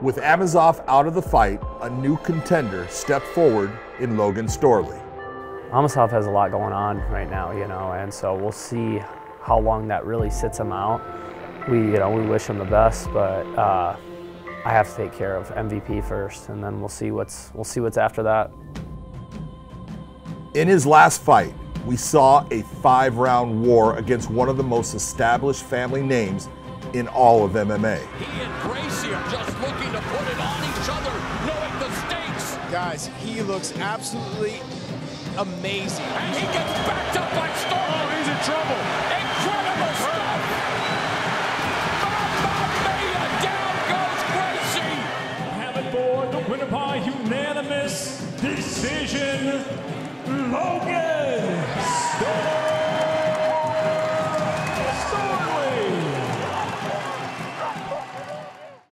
With Amosov out of the fight, a new contender stepped forward in Logan Storley. Amosov has a lot going on right now, you know, and so we'll see how long that really sits him out. We, you know, we wish him the best, but uh, I have to take care of MVP first, and then we'll see what's we'll see what's after that. In his last fight, we saw a five-round war against one of the most established family names in all of MMA. He and Gracie are just looking to put it on each other, knowing the stakes. Guys, he looks absolutely amazing. And he gets backed up by Storm. Oh, he's in trouble. Incredible stuff. Mamma down goes Gracie. have it for the winner by unanimous decision, Logan Storley.